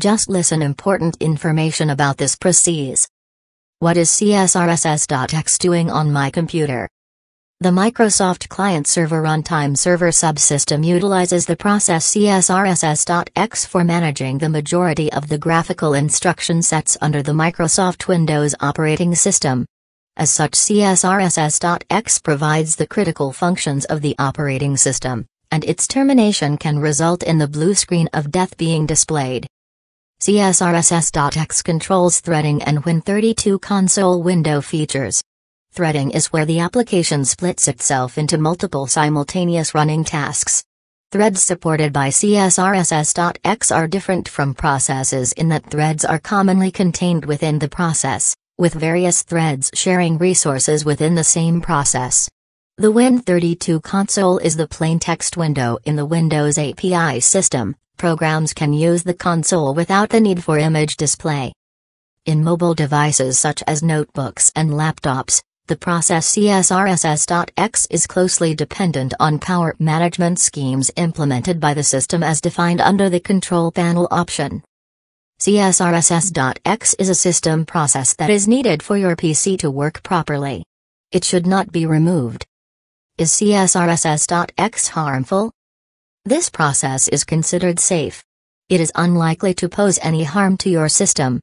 Just listen important information about this process. What is CSRSS.exe doing on my computer? The Microsoft Client Server Runtime Server subsystem utilizes the process CSRSS.exe for managing the majority of the graphical instruction sets under the Microsoft Windows operating system. As such CSRSS.exe provides the critical functions of the operating system, and its termination can result in the blue screen of death being displayed. CSRSS.exe controls threading and Win32 console window features. Threading is where the application splits itself into multiple simultaneous running tasks. Threads supported by CSRSS.exe are different from processes in that threads are commonly contained within the process, with various threads sharing resources within the same process. The Win32 console is the plain text window in the Windows API system. Programs can use the console without the need for image display. In mobile devices such as notebooks and laptops, the process CSRSS.exe is closely dependent on power management schemes implemented by the system as defined under the Control Panel option. CSRSS.exe is a system process that is needed for your PC to work properly. It should not be removed. Is CSRSS.exe harmful? This process is considered safe. It is unlikely to pose any harm to your system.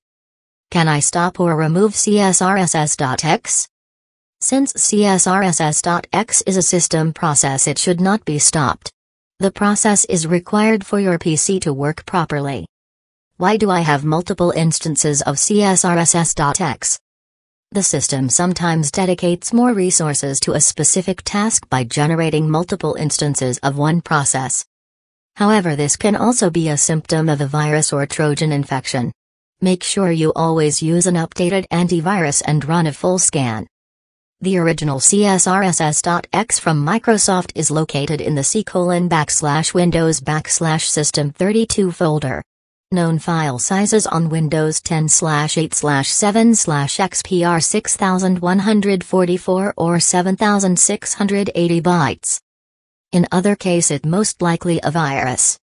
Can I stop or remove CSRSS.exe? Since CSRSS.exe is a system process it should not be stopped. The process is required for your PC to work properly. Why do I have multiple instances of CSRSS.exe? The system sometimes dedicates more resources to a specific task by generating multiple instances of one process. However this can also be a symptom of a virus or Trojan infection. Make sure you always use an updated antivirus and run a full scan. The original CSRSS.exe from Microsoft is located in the C colon backslash Windows backslash System 32 folder. Known file sizes on Windows 10 slash 8 slash 7 slash XPR 6144 or 7680 bytes. In other case it most likely a virus.